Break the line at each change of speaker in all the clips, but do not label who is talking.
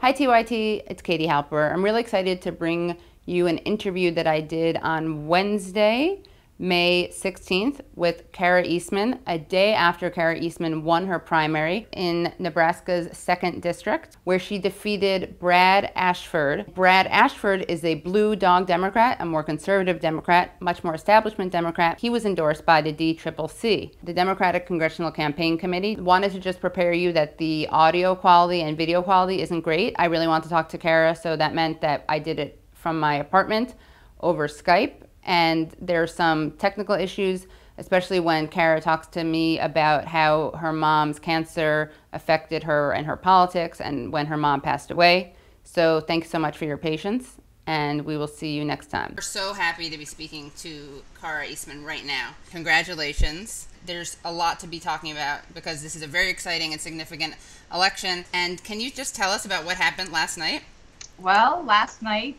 Hi TYT, it's Katie Halper. I'm really excited to bring you an interview that I did on Wednesday May 16th with Kara Eastman, a day after Kara Eastman won her primary in Nebraska's 2nd District, where she defeated Brad Ashford. Brad Ashford is a blue dog Democrat, a more conservative Democrat, much more establishment Democrat. He was endorsed by the DCCC. The Democratic Congressional Campaign Committee wanted to just prepare you that the audio quality and video quality isn't great. I really want to talk to Kara, so that meant that I did it from my apartment over Skype and there's some technical issues, especially when Kara talks to me about how her mom's cancer affected her and her politics and when her mom passed away. So thanks so much for your patience, and we will see you next time. We're so happy to be speaking to Kara Eastman right now. Congratulations. There's a lot to be talking about because this is a very exciting and significant election. And can you just tell us about what happened last night?
Well, last night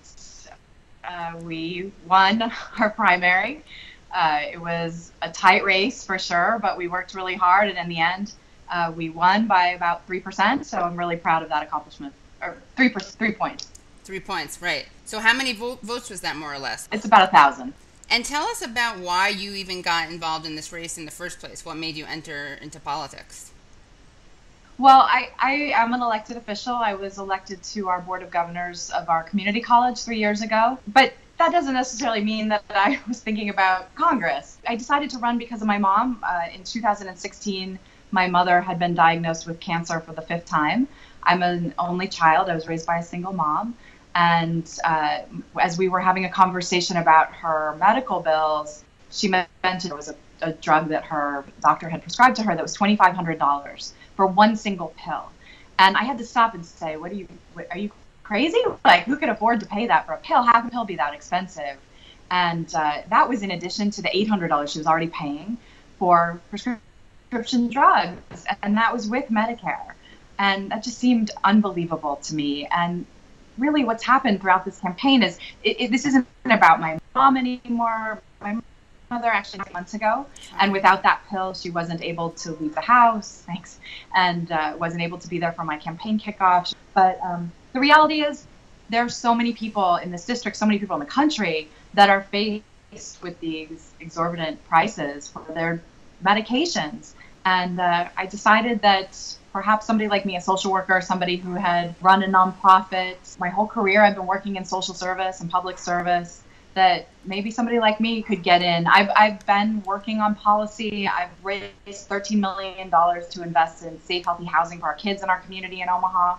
uh, we won our primary. Uh, it was a tight race for sure, but we worked really hard, and in the end, uh, we won by about three percent. So I'm really proud of that accomplishment. Or three three points.
Three points, right? So how many vo- votes was that, more or less?
It's about a thousand.
And tell us about why you even got involved in this race in the first place. What made you enter into politics?
Well, I, I am an elected official. I was elected to our board of governors of our community college three years ago. But that doesn't necessarily mean that I was thinking about Congress. I decided to run because of my mom. Uh, in 2016, my mother had been diagnosed with cancer for the fifth time. I'm an only child. I was raised by a single mom. And uh, as we were having a conversation about her medical bills, she mentioned there was a, a drug that her doctor had prescribed to her that was $2,500 for one single pill. And I had to stop and say, "What are you? What, are you crazy? Like, who could afford to pay that for a pill? How can a pill be that expensive?" And uh, that was in addition to the $800 she was already paying for prescription drugs, and that was with Medicare. And that just seemed unbelievable to me. And really, what's happened throughout this campaign is it, it, this isn't about my mom anymore. My mother actually months ago, and without that pill, she wasn't able to leave the house. Thanks, and uh, wasn't able to be there for my campaign kickoff. But um, the reality is, there are so many people in this district, so many people in the country that are faced with these exorbitant prices for their medications. And uh, I decided that perhaps somebody like me, a social worker, somebody who had run a nonprofit, my whole career I've been working in social service and public service, that maybe somebody like me could get in. I've, I've been working on policy. I've raised $13 million to invest in safe, healthy housing for our kids in our community in Omaha.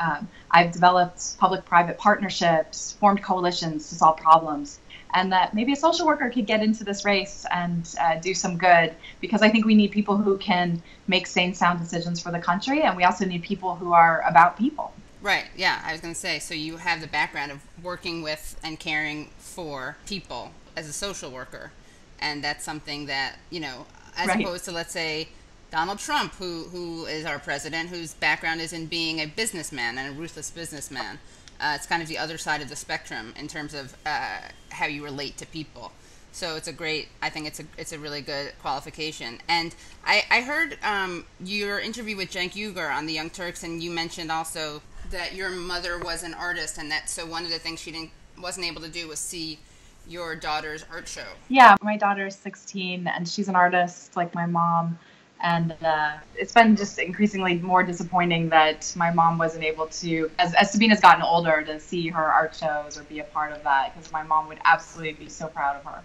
Um, I've developed public private partnerships, formed coalitions to solve problems, and that maybe a social worker could get into this race and uh, do some good because I think we need people who can make sane, sound decisions for the country, and we also need people who are about people.
Right. Yeah, I was going to say. So you have the background of working with and caring for people as a social worker, and that's something that you know, as right. opposed to let's say Donald Trump, who who is our president, whose background is in being a businessman and a ruthless businessman. Uh, it's kind of the other side of the spectrum in terms of uh, how you relate to people. So it's a great. I think it's a it's a really good qualification. And I I heard um, your interview with Cenk Uygur on the Young Turks, and you mentioned also that your mother was an artist, and that so one of the things she didn't wasn't able to do was see your daughter's art show.
Yeah, my daughter is 16, and she's an artist like my mom. And uh, it's been just increasingly more disappointing that my mom wasn't able to, as, as Sabina's gotten older, to see her art shows or be a part of that because my mom would absolutely be so proud of her.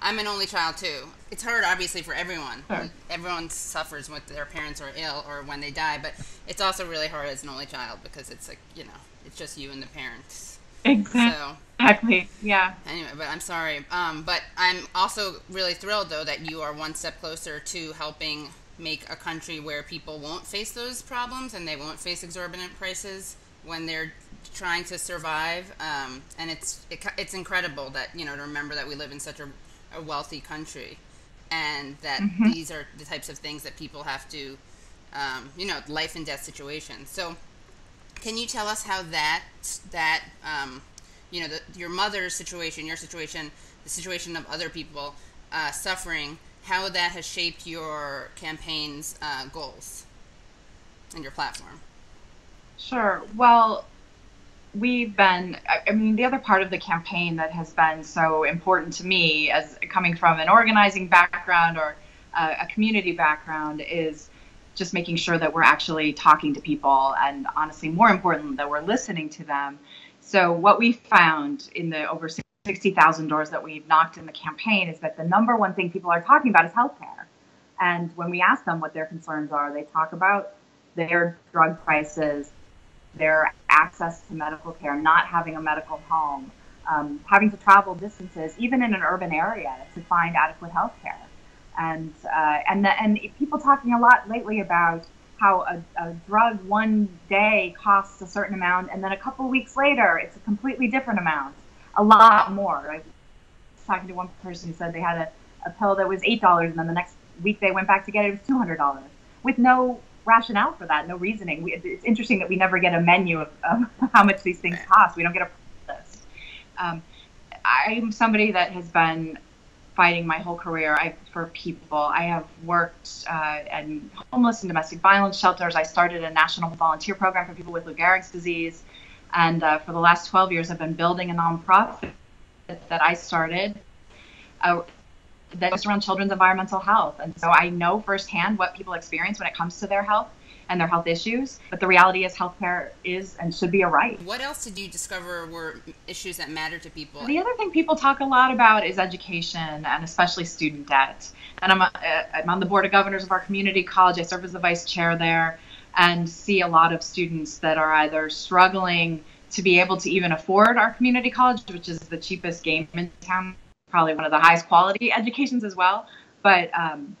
I'm an only child too. It's hard, obviously, for everyone. Sure. Everyone suffers when their parents are ill or when they die, but it's also really hard as an only child because it's like you know, it's just you and the parents.
Exactly. So, yeah.
Anyway, but I'm sorry. Um, but I'm also really thrilled though that you are one step closer to helping make a country where people won't face those problems and they won't face exorbitant prices when they're trying to survive. Um, and it's it, it's incredible that you know to remember that we live in such a a wealthy country, and that mm-hmm. these are the types of things that people have to, um, you know, life and death situations. So, can you tell us how that that um, you know the, your mother's situation, your situation, the situation of other people uh, suffering, how that has shaped your campaign's uh, goals and your platform?
Sure. Well, we've been i mean the other part of the campaign that has been so important to me as coming from an organizing background or uh, a community background is just making sure that we're actually talking to people and honestly more important that we're listening to them so what we found in the over 60,000 doors that we've knocked in the campaign is that the number one thing people are talking about is healthcare and when we ask them what their concerns are they talk about their drug prices their access to medical care, not having a medical home, um, having to travel distances, even in an urban area, to find adequate health care. And, uh, and, the, and people talking a lot lately about how a, a, drug one day costs a certain amount, and then a couple weeks later, it's a completely different amount, a lot more. I was talking to one person who said they had a, a pill that was $8, and then the next week they went back to get it, it was $200 with no rationale for that, no reasoning. We, it's interesting that we never get a menu of, of how much these things cost. We don't get a list. Um, I'm somebody that has been fighting my whole career I, for people. I have worked uh, in homeless and domestic violence shelters. I started a national volunteer program for people with Lou Gehrig's disease. And uh, for the last 12 years, I've been building a nonprofit that I started uh, that's around children's environmental health. And so I know firsthand what people experience when it comes to their health and their health issues. But the reality is, healthcare is and should be a right.
What else did you discover were issues that matter to people?
The other thing people talk a lot about is education and especially student debt. And I'm, a, uh, I'm on the board of governors of our community college. I serve as the vice chair there and see a lot of students that are either struggling to be able to even afford our community college, which is the cheapest game in town probably one of the highest quality educations as well. But um,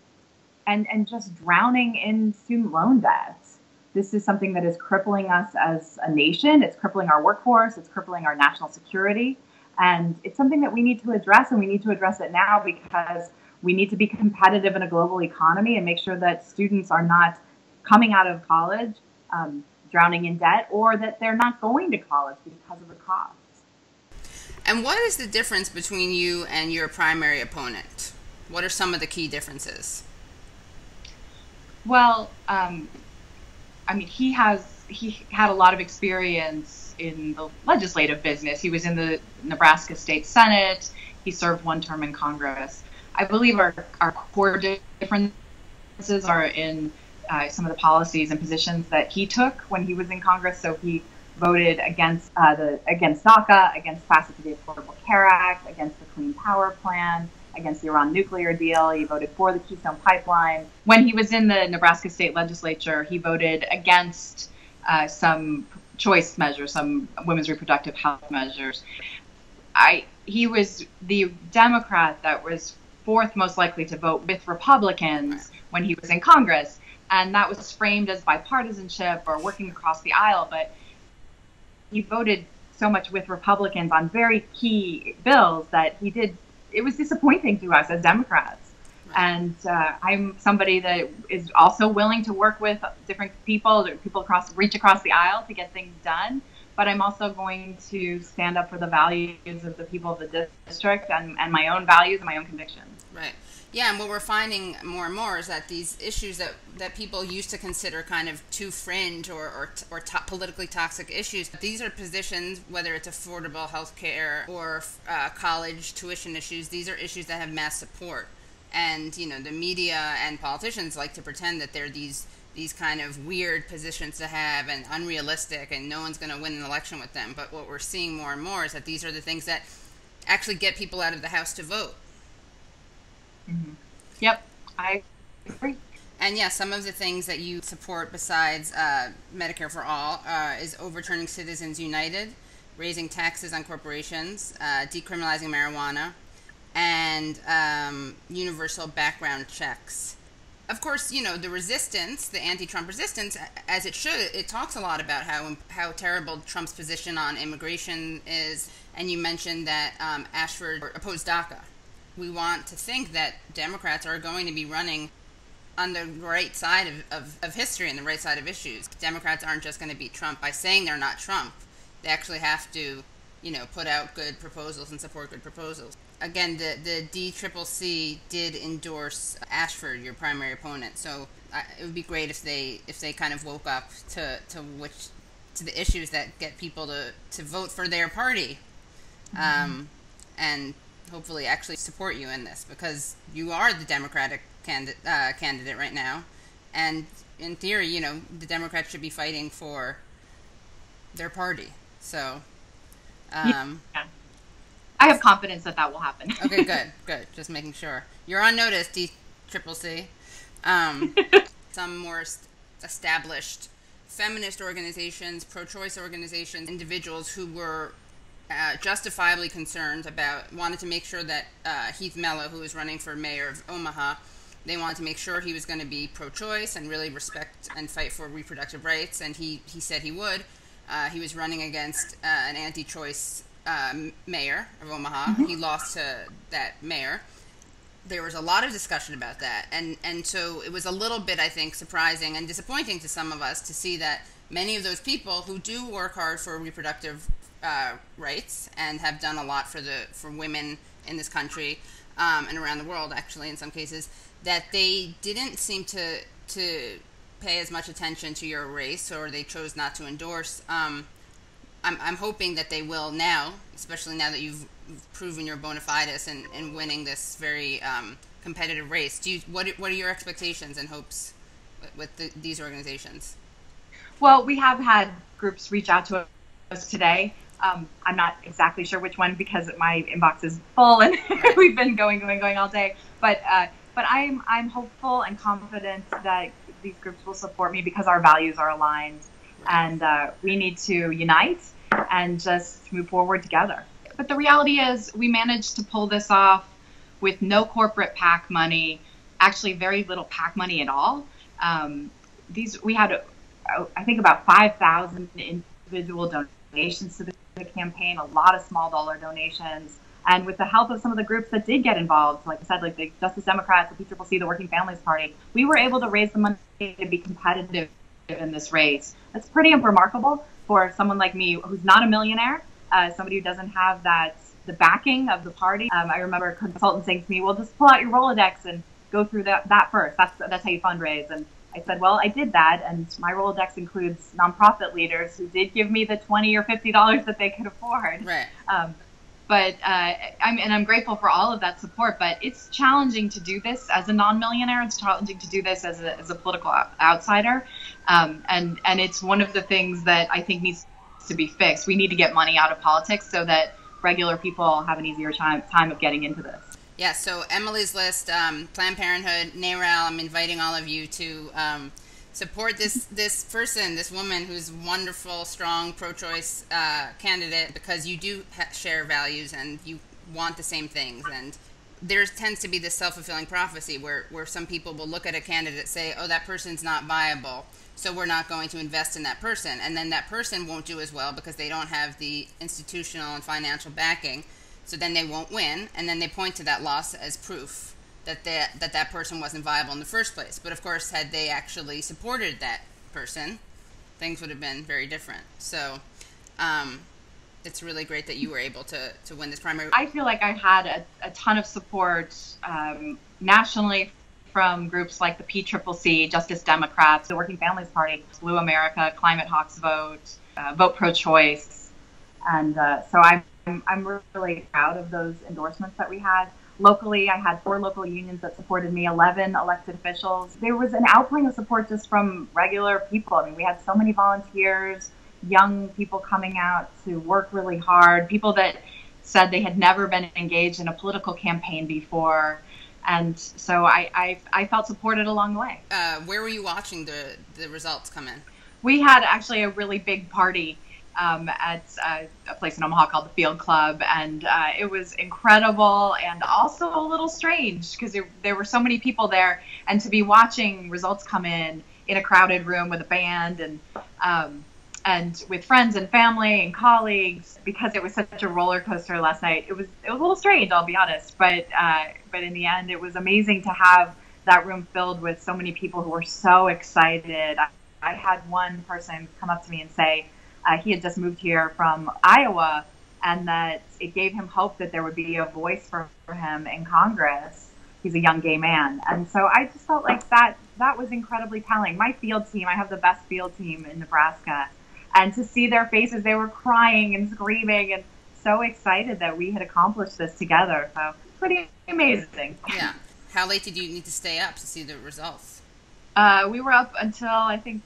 and and just drowning in student loan debt. This is something that is crippling us as a nation. It's crippling our workforce. It's crippling our national security, and it's something that we need to address, and we need to address it now because we need to be competitive in a global economy and make sure that students are not coming out of college um, drowning in debt, or that they're not going to college because of the cost.
And what is the difference between you and your primary opponent? What are some of the key differences?
Well, um, I mean, he has he had a lot of experience in the legislative business. He was in the Nebraska State Senate. He served one term in Congress. I believe our our core differences are in uh, some of the policies and positions that he took when he was in Congress. So he voted against uh, the against DACA, against passage of the Affordable Care Act, against the Clean Power Plan, against the Iran nuclear deal. He voted for the Keystone Pipeline. When he was in the Nebraska state legislature, he voted against uh, some choice measures, some women's reproductive health measures. I he was the Democrat that was fourth most likely to vote with Republicans when he was in Congress. And that was framed as bipartisanship or working across the aisle, but he voted so much with Republicans on very key bills that he did. It was disappointing to us as Democrats. And uh, I'm somebody that is also willing to work with different people, people across, reach across the aisle to get things done. But I'm also going to stand up for the values of the people of the district and, and my own values and my own convictions.
Right. Yeah, and what we're finding more and more is that these issues that, that people used to consider kind of too fringe or, or, or to- politically toxic issues, these are positions, whether it's affordable health care or uh, college tuition issues, these are issues that have mass support. And, you know, the media and politicians like to pretend that they're these these kind of weird positions to have and unrealistic and no one's going to win an election with them. But what we're seeing more and more is that these are the things that actually get people out of the house to vote.
Mm-hmm. Yep, I agree.
And yeah, some of the things that you support besides uh, Medicare for All uh, is overturning Citizens United, raising taxes on corporations, uh, decriminalizing marijuana, and um, universal background checks. Of course, you know the resistance, the anti-Trump resistance, as it should. It talks a lot about how how terrible Trump's position on immigration is, and you mentioned that um, Ashford opposed DACA we want to think that Democrats are going to be running on the right side of, of, of history and the right side of issues. Democrats aren't just going to beat Trump by saying they're not Trump. They actually have to, you know, put out good proposals and support good proposals. Again, the, the DCCC did endorse Ashford, your primary opponent. So uh, it would be great if they if they kind of woke up to, to which to the issues that get people to, to vote for their party. Mm-hmm. Um, and hopefully actually support you in this because you are the Democratic candidate uh, candidate right now, and in theory, you know, the Democrats should be fighting for their party. So, um,
yeah. I have confidence that that will happen.
okay, good, good. Just making sure you're on notice, D Triple C. Um, some more established feminist organizations, pro-choice organizations, individuals who were uh, justifiably concerned about wanted to make sure that uh, Heath Mello, who was running for mayor of Omaha, they wanted to make sure he was going to be pro-choice and really respect and fight for reproductive rights, and he he said he would. Uh, he was running against uh, an anti-choice um, mayor of Omaha. Mm-hmm. He lost to that mayor. There was a lot of discussion about that, and and so it was a little bit, I think, surprising and disappointing to some of us to see that many of those people who do work hard for reproductive uh, rights and have done a lot for the for women in this country um, and around the world, actually, in some cases, that they didn't seem to to pay as much attention to your race, or they chose not to endorse. Um, I'm, I'm hoping that they will now, especially now that you've proven your bona fides in, in winning this very um, competitive race. Do you, what, what are your expectations and hopes with, the, these organizations?
Well, we have had groups reach out to us today um, I'm not exactly sure which one because my inbox is full and we've been going, going, going all day. But uh, but I'm I'm hopeful and confident that these groups will support me because our values are aligned, and uh, we need to unite and just move forward together. But the reality is, we managed to pull this off with no corporate PAC money, actually very little PAC money at all. Um, these we had, I think, about five thousand individual donations to the the campaign, a lot of small dollar donations. And with the help of some of the groups that did get involved, like I said, like the Justice Democrats, the PCCC, the Working Families Party, we were able to raise the money to be competitive in this race. That's pretty remarkable for someone like me who's not a millionaire, uh, somebody who doesn't have that the backing of the party. Um, I remember a consultant saying to me, "Well, just pull out your Rolodex and go through that that first. That's that's how you fundraise." And I said, well, I did that, and my Rolodex includes nonprofit leaders who did give me the twenty or fifty dollars that they could afford.
Right.
Um, but uh, I'm and I'm grateful for all of that support. But it's challenging to do this as a non-millionaire. It's challenging to do this as a, as a political outsider, um, and and it's one of the things that I think needs to be fixed. We need to get money out of politics so that regular people have an easier time time of getting into this.
Yeah, so Emily's List, um, Planned Parenthood, NARAL, I'm inviting all of you to um, support this, this person, this woman who's wonderful, strong, pro choice uh, candidate because you do ha- share values and you want the same things. And there tends to be this self fulfilling prophecy where, where some people will look at a candidate say, oh, that person's not viable, so we're not going to invest in that person. And then that person won't do as well because they don't have the institutional and financial backing so then they won't win, and then they point to that loss as proof that that that, that person wasn't viable in the first place. But of course, had they actually supported that person, things would have been very different. So. Um, it's really great that you were able to, to win this primary.
I feel like I had a, a ton of support um, nationally from groups like the PCCC, Justice Democrats, the Working Families Party, Blue America, Climate Hawks Vote, uh, Vote Pro Choice. And uh, so I'm I'm, I'm really proud of those endorsements that we had. Locally, I had four local unions that supported me, 11 elected officials. There was an outpouring of support just from regular people. I mean, we had so many volunteers, young people coming out to work really hard, people that said they had never been engaged in a political campaign before. And so I, I, I felt supported along the way.
Uh, where were you watching the, the results come in?
We had actually a really big party um, at uh, a place in Omaha called the Field Club, and uh, it was incredible and also a little strange because there, there, were so many people there, and to be watching results come in in a crowded room with a band and um, and with friends and family and colleagues because it was such a roller coaster last night. It was it was a little strange, I'll be honest, but uh, but in the end, it was amazing to have that room filled with so many people who were so excited. I, I had one person come up to me and say uh, he had just moved here from Iowa, and that it gave him hope that there would be a voice for, for him in Congress. He's a young gay man, and so I just felt like that that was incredibly telling. My field team, I have the best field team in Nebraska, and to see their faces, they were crying and screaming and so excited that we had accomplished this together. So pretty amazing.
Yeah. How late did you need to stay up to see the results?
Uh, we were up until I think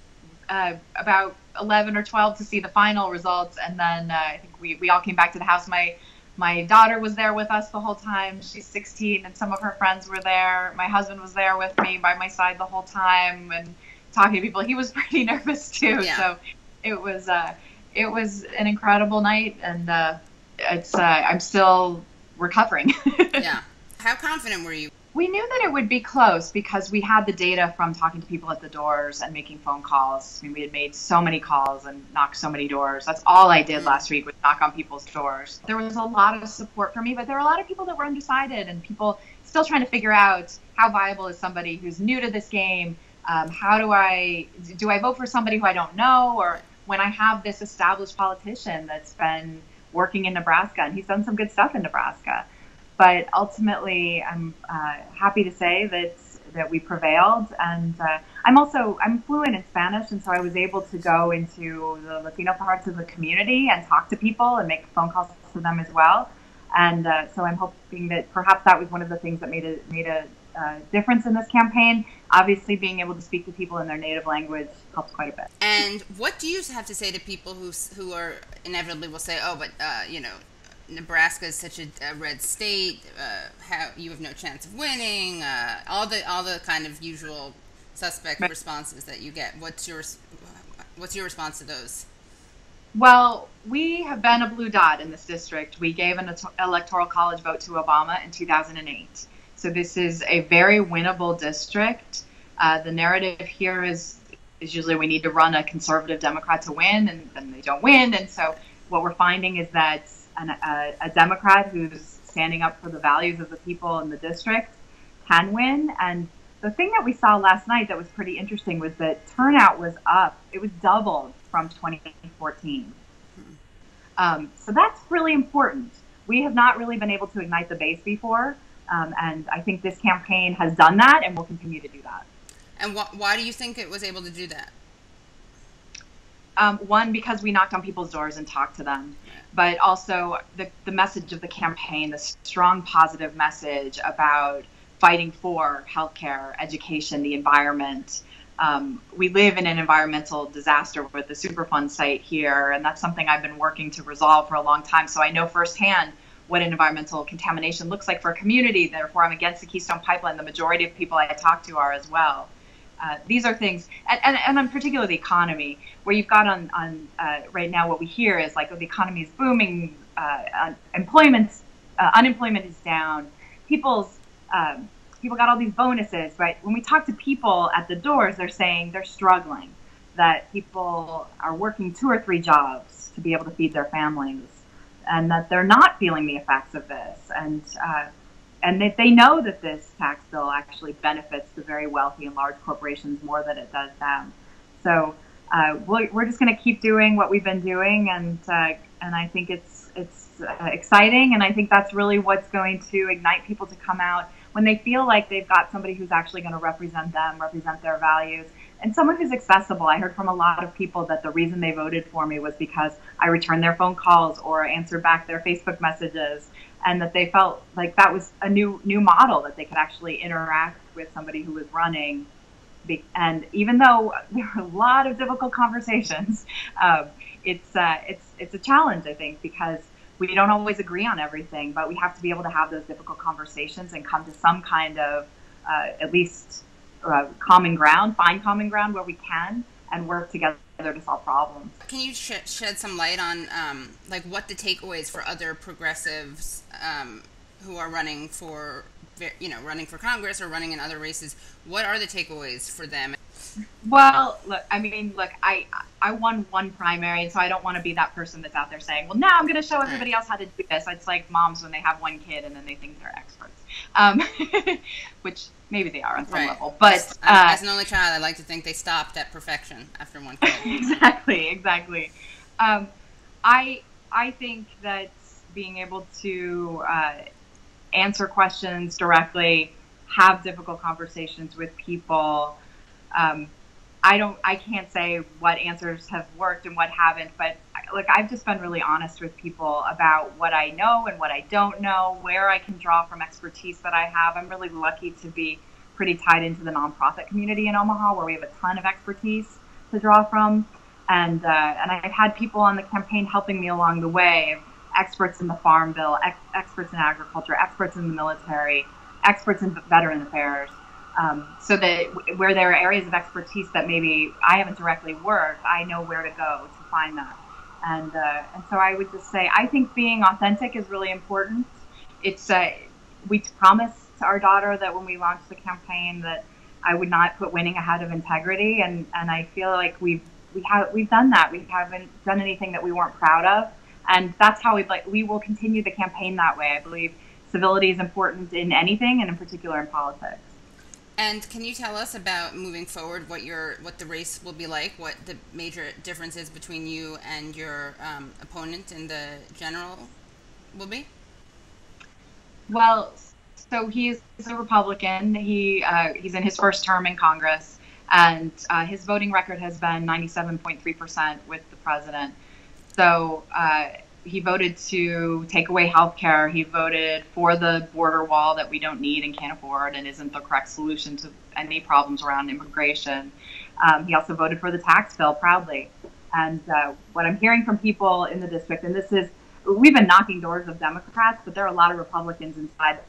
uh, about 11 or 12 to see the final results, and then uh, I think we, we all came back to the house. My my daughter was there with us the whole time. She's 16, and some of her friends were there. My husband was there with me by my side the whole time and talking to people. He was pretty nervous too. Yeah. So it was uh, it was an incredible night, and uh, it's uh, I'm still recovering.
yeah. How confident were you?
We knew that it would be close because we had the data from talking to people at the doors and making phone calls. I mean, we had made so many calls and knocked so many doors. That's all I did last week was knock on people's doors. There was a lot of support for me, but there were a lot of people that were undecided and people still trying to figure out how viable is somebody who's new to this game. Um, how do I do? I vote for somebody who I don't know, or when I have this established politician that's been working in Nebraska and he's done some good stuff in Nebraska but ultimately, I'm uh, happy to say that that we prevailed. And uh, I'm also I'm fluent in Spanish, and so I was able to go into the Latino parts of the community and talk to people and make phone calls to them as well. And uh, so I'm hoping that perhaps that was one of the things that made a made a uh, difference in this campaign. Obviously, being able to speak to people in their native language helps quite a bit.
And what do you have to say to people who who are inevitably will say, "Oh, but uh, you know, Nebraska is such a, a red state. Uh, how you have no chance of winning. Uh, all the all the kind of usual suspect responses that you get. What's your what's your response to those?
Well, we have been a blue dot in this district. We gave an electoral college vote to Obama in 2008. So this is a very winnable district. Uh, the narrative here is is usually we need to run a conservative Democrat to win, and then they don't win. And so what we're finding is that an, a, a Democrat who's standing up for the values of the people in the district can win. And the thing that we saw last night that was pretty interesting was that turnout was up. It was doubled from 2014. Um, so that's really important. We have not really been able to ignite the base before. Um, and I think this campaign has done that and will continue to do that.
And wh- why do you think it was able to do that?
Um, one, because we knocked on people's doors and talked to them but also the, the message of the campaign, the strong positive message about fighting for healthcare, education, the environment. Um, we live in an environmental disaster with the Superfund site here, and that's something I've been working to resolve for a long time. So I know firsthand what an environmental contamination looks like for a community. Therefore, I'm against the Keystone Pipeline. The majority of people I talk to are as well. Uh, these are things, and, and, and in particular the economy, where you've got on, on uh, right now what we hear is like, oh, the economy is booming, uh, employment, uh, unemployment is down, people's um, people got all these bonuses, right? When we talk to people at the doors, they're saying they're struggling, that people are working two or three jobs to be able to feed their families, and that they're not feeling the effects of this, and uh, and that they know that this tax bill actually benefits the very wealthy and large corporations more than it does them. So uh, we're just going to keep doing what we've been doing, and uh, and I think it's it's uh, exciting, and I think that's really what's going to ignite people to come out when they feel like they've got somebody who's actually going to represent them, represent their values, and someone who's accessible. I heard from a lot of people that the reason they voted for me was because I returned their phone calls or answered back their Facebook messages and that they felt like that was a new new model that they could actually interact with somebody who was running. And even though there were a lot of difficult conversations, um, it's uh, it's it's a challenge, I think, because we don't always agree on everything, but we have to be able to have those difficult conversations and come to some kind of uh, at least uh, common ground, find common ground where we can, and work together to solve problems.
Can you sh- shed some light on um, like what the takeaways for other progressives um, who are running for you know running for Congress or running in other races? What are the takeaways for them?
Well, look, I mean, look, I I won one primary, and so I don't want to be that person that's out there saying, "Well, now I'm going to show everybody else how to do this." It's like moms when they have one kid and then they think they're experts, um, which maybe they are on some right. level. But as,
uh, as, an only child, I like to think they stopped at perfection after one kid.
exactly, exactly. Um, I I think that being able to uh, answer questions directly, have difficult conversations with people, um, I don't, I can't say what answers have worked and what haven't, but like I've just been really honest with people about what I know and what I don't know, where I can draw from expertise that I have. I'm really lucky to be pretty tied into the nonprofit community in Omaha, where we have a ton of expertise to draw from, and uh, and I've had people on the campaign helping me along the way, experts in the farm bill, ex- experts in agriculture, experts in the military, experts in veteran affairs um, so that where there are areas of expertise that maybe I haven't directly worked, I know where to go to find that. And uh, and so I would just say I think being authentic is really important. It's uh, we promised our daughter that when we launched the campaign that I would not put winning ahead of integrity, and and I feel like we've we have we've done that. We haven't done anything that we weren't proud of, and that's how we like we will continue the campaign that way. I believe civility is important in anything, and in particular in politics.
And can you tell us about moving forward what your what the race will be like? What the major differences between you and your um, opponent in the general will be?
Well, so he is he's a Republican. He uh, he's in his first term in Congress, and uh, his voting record has been 97.3 percent with the president. So uh, he voted to take away health care. He voted for the border wall that we don't need and can't afford and isn't the correct solution to any problems around immigration. Um, he also voted for the tax bill proudly. And uh, what I'm hearing from people in the district, and this is, we've been knocking doors of Democrats, but there are a lot of Republicans inside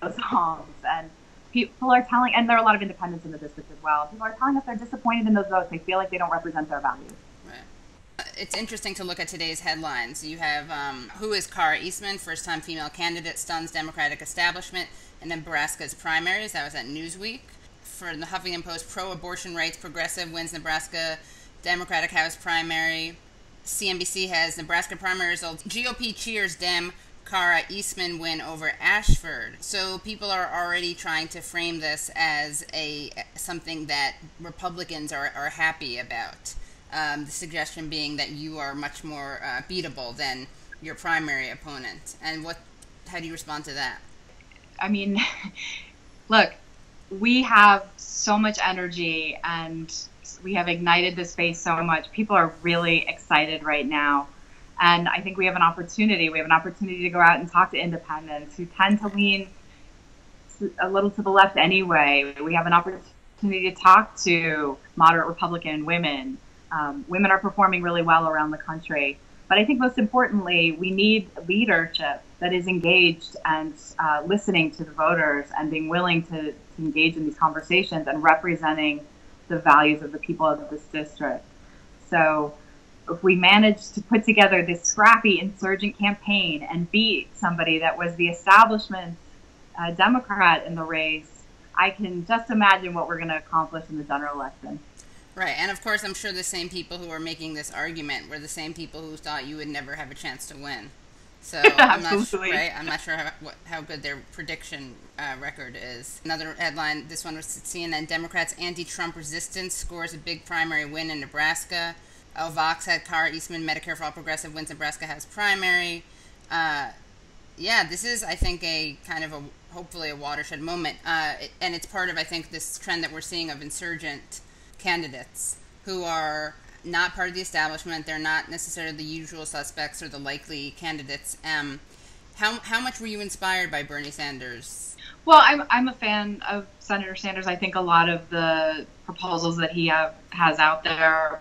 those homes. And people are telling, and there are a lot of independents in the district as well. People are telling us they're disappointed in those votes. They feel like they don't represent their values
it's interesting to look at today's headlines. You have um, who is Kara Eastman, first time female candidate, stuns Democratic establishment, and Nebraska's primaries. That was at Newsweek. For the Huffington Post, pro abortion rights progressive wins Nebraska Democratic House primary. CNBC has Nebraska primary results. GOP cheers Dem Kara Eastman win over Ashford. So people are already trying to frame this as a something that Republicans are, are happy about. Um, the suggestion being that you are much more uh, beatable than your primary opponent. And what? How do you respond to that?
I mean, look, we have so much energy and we have ignited the space so much. People are really excited right now. And I think we have an opportunity. We have an opportunity to go out and talk to independents who tend to lean a little to the left anyway. We have an opportunity to talk to moderate Republican women um, women are performing really well around the country. But I think most importantly, we need leadership that is engaged and uh, listening to the voters and being willing to, to engage in these conversations and representing the values of the people of this district. So if we manage to put together this scrappy insurgent campaign and beat somebody that was the establishment uh, Democrat in the race, I can just imagine what we're going to accomplish in the general election.
Right, and of course, I'm sure the same people who are making this argument were the same people who thought you would never have a chance to win. So I'm not sure, right. I'm not sure how, what, how good their prediction uh, record is. Another headline: This one was CNN. Democrats' anti-Trump resistance scores a big primary win in Nebraska. Oh, Vox had Kara Eastman, Medicare for All Progressive wins Nebraska House primary. Uh, yeah, this is, I think, a kind of a hopefully a watershed moment, uh, and it's part of I think this trend that we're seeing of insurgent candidates who are not part of the establishment. They're not necessarily the usual suspects or the likely candidates. Um, how, how much were you inspired by Bernie Sanders?
Well, I'm, I'm a fan of Senator Sanders. I think a lot of the proposals that he have, has out there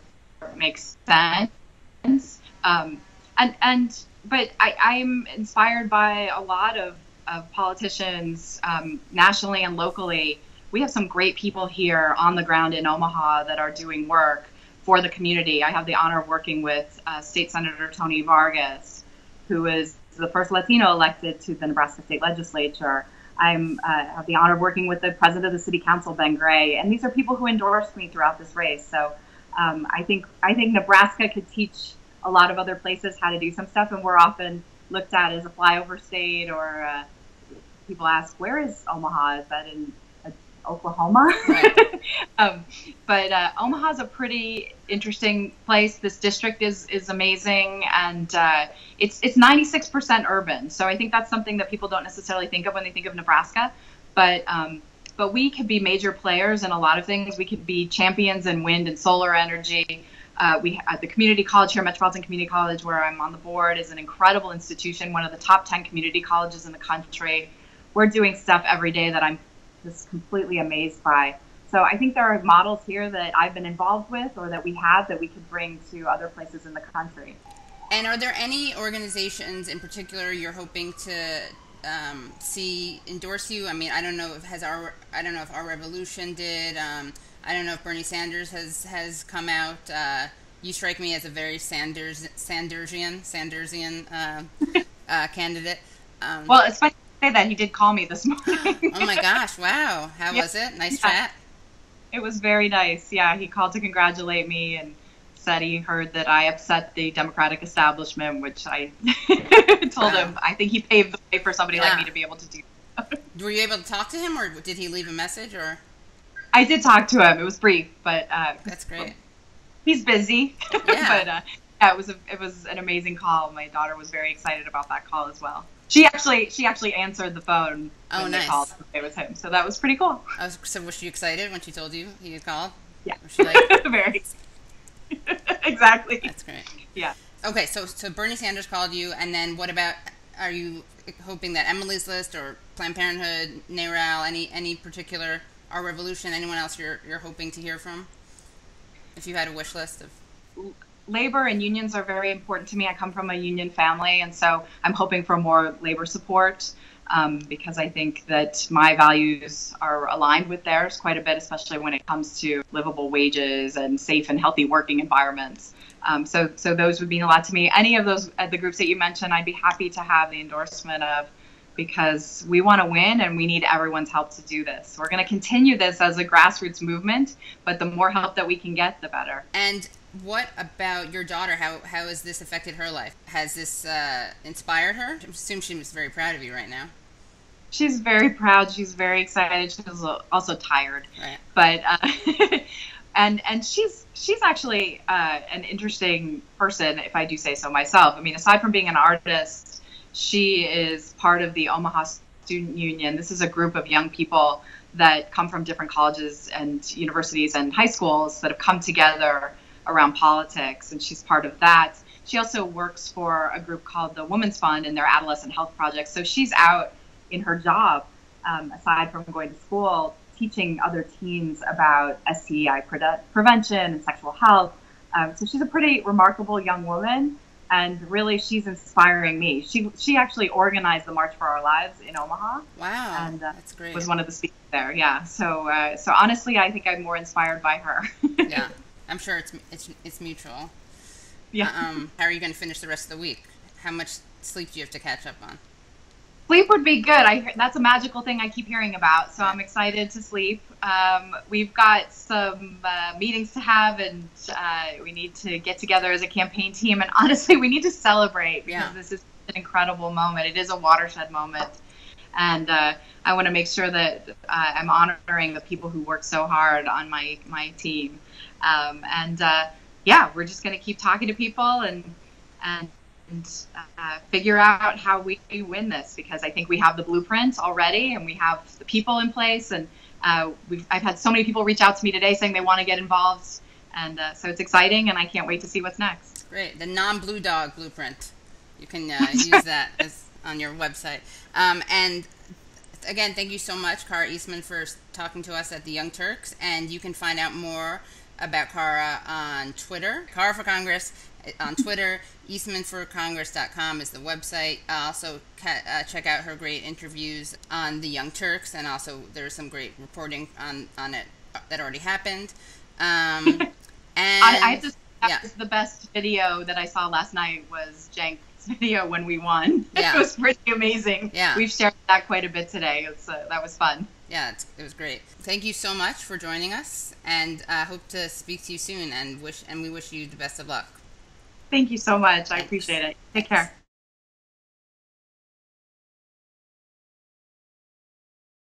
makes sense. Um, and, and, but I, I'm inspired by a lot of, of politicians um, nationally and locally we have some great people here on the ground in Omaha that are doing work for the community. I have the honor of working with uh, State Senator Tony Vargas, who is the first Latino elected to the Nebraska State Legislature. I'm uh, have the honor of working with the president of the City Council, Ben Gray, and these are people who endorsed me throughout this race. So um, I think I think Nebraska could teach a lot of other places how to do some stuff, and we're often looked at as a flyover state or uh, people ask, where is Omaha? Is that in Oklahoma. Right. um, but uh, Omaha's a pretty interesting place. This district is is amazing, and uh, it's it's 96% urban. So I think that's something that people don't necessarily think of when they think of Nebraska. But um, but we could be major players in a lot of things. We could be champions in wind and solar energy. Uh, we at the community college here, Metropolitan Community College, where I'm on the board, is an incredible institution, one of the top 10 community colleges in the country. We're doing stuff every day that I'm just completely amazed by. So I think there are models here that I've been involved with or that we have that we could bring to other places in the country.
And are there any organizations in particular you're hoping to um, see endorse you? I mean, I don't know if has our I don't know if our revolution did. Um, I don't know if Bernie Sanders has has come out. Uh, you strike me as a very Sanders Sandersian Sandersian uh, uh, candidate.
Um, well, it's funny to say that he did call me this morning.
oh my gosh! Wow, how was it? Nice yeah. chat.
It was very nice. Yeah, he called to congratulate me and said he heard that I upset the Democratic establishment, which I told wow. him I think he paved the way for somebody yeah. like me to be able to do.
Were you able to talk to him, or did he leave a message, or?
I did talk to him. It was brief, but uh,
that's great.
He's busy, yeah. but uh, yeah, it was a, it was an amazing call. My daughter was very excited about that call as well. She actually she actually answered the phone
oh,
when
nice.
they called. It was him, so that was pretty cool.
I Was, so was she excited when she told you he had called?
Yeah,
was she like
very exactly.
That's great.
Yeah.
Okay, so so Bernie Sanders called you, and then what about? Are you hoping that Emily's List or Planned Parenthood, NARAL, any any particular Our Revolution, anyone else you're you're hoping to hear from? If you had a wish list of
labor and unions are very important to me. I come from a union family, and so I'm hoping for more labor support um, because I think that my values are aligned with theirs quite a bit, especially when it comes to livable wages and safe and healthy working environments. Um, so, so those would mean a lot to me. Any of those uh, the groups that you mentioned, I'd be happy to have the endorsement of because we want to win and we need everyone's help to do this. We're going to continue this as a grassroots movement, but the more help that we can get, the better.
And what about your daughter? How, how has this affected her life? Has this uh, inspired her? I assume she was very proud of you right now
she's very proud. She's very excited. She's also tired,
right.
but uh, and and she's she's actually uh, an interesting person, if I do say so myself. I mean, aside from being an artist, she is part of the Omaha Student Union. This is a group of young people that come from different colleges and universities and high schools that have come together around politics, and she's part of that. She also works for a group called the Women's Fund and their adolescent health project. So she's out in her job, um, aside from going to school, teaching other teens about STI pre- prevention and sexual health. Um, so she's a pretty remarkable young woman, and really she's inspiring me. She she actually organized the March for Our Lives in Omaha.
Wow,
and
uh, that's great.
Was one of the speakers there. Yeah. So uh, so honestly, I think I'm more inspired by her.
yeah, I'm sure it's it's it's mutual.
Yeah.
Um, how are you going to finish the rest of the week? How much sleep do you have to catch up on?
Sleep would be good. I that's a magical thing I keep hearing about. So I'm excited to sleep. Um, we've got some uh, meetings to have, and uh, we need to get together as a campaign team. And honestly, we need to celebrate because
yeah.
this is an incredible moment. It is a watershed moment, and uh, I want to make sure that uh, I'm honoring the people who work so hard on my my team. Um, and uh, yeah, we're just going to keep talking to people and and and uh, figure out how we win this because I think we have the blueprint already and we have the people in place. And uh, I've had so many people reach out to me today saying they want to get involved. And uh, so it's exciting and I can't wait to see what's next.
Great. The non blue dog blueprint. You can uh, use that as, on your website. Um, and again, thank you so much, Kara Eastman, for talking to us at the Young Turks. And you can find out more about Kara on Twitter, Kara for Congress on Twitter. EastmanForCongress.com is the website. Uh, also, ca- uh, check out her great interviews on the Young Turks, and also there's some great reporting on, on it that already happened. Um, and
I, I just that yeah. was the best video that I saw last night was Cenk's video when we won.
Yeah.
it was pretty amazing.
Yeah,
we've shared that quite a bit today. Uh, that was fun.
Yeah, it was great. Thank you so much for joining us, and I uh, hope to speak to you soon. And wish and we wish you the best of luck.
Thank you so much. I appreciate it. Take care.